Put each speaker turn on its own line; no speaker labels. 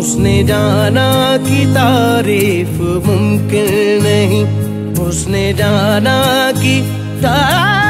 उसने जाना की तारीफ़ मुमकिन नहीं। उसने जाना की तारीफ़